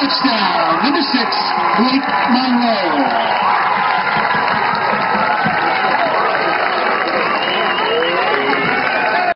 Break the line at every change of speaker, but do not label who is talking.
touchdown. Number six, Blake Monroe.